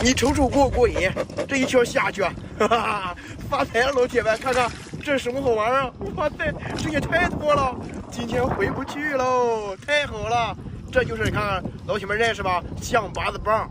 你瞅瞅过不过瘾，这一跳下去，哈哈，发财了，老铁们，看看，这什么好玩啊？哇塞，这也太多了，今天回不去喽，太好了，这就是，你看，老铁们认识吧，象拔子棒。